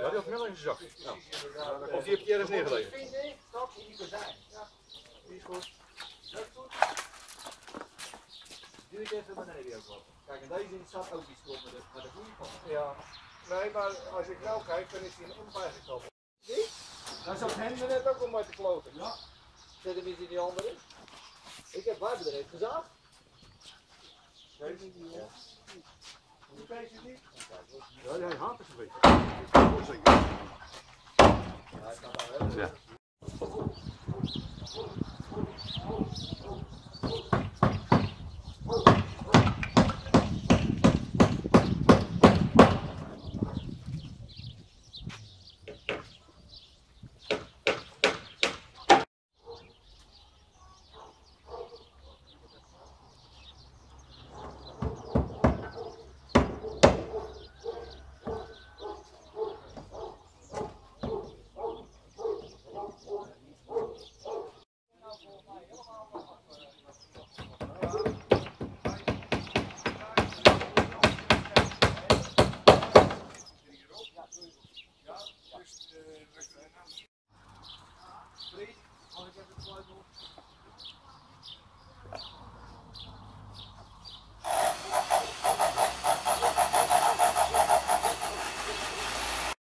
Ja, die had Miller in zijn zak. Ja. Of die heb je ergens neergelegd. Dat die kozijn. Ja, die is goed. Dat is goed. Duw ik even beneden ook wat. Kijk, en deze staat ook iets met de, met de van. Ja. Nee, maar als ik nou kijk, dan is hij een omvijgekomen. Dan En we net ook om mij te kloten. Ja. Zet hem eens in die andere. Ik heb waar bedreven gezaagd. Deze niet, ja. Hoe deze niet? Ja, hij haat het een beetje. Ja, hij kan daar wel. Ja.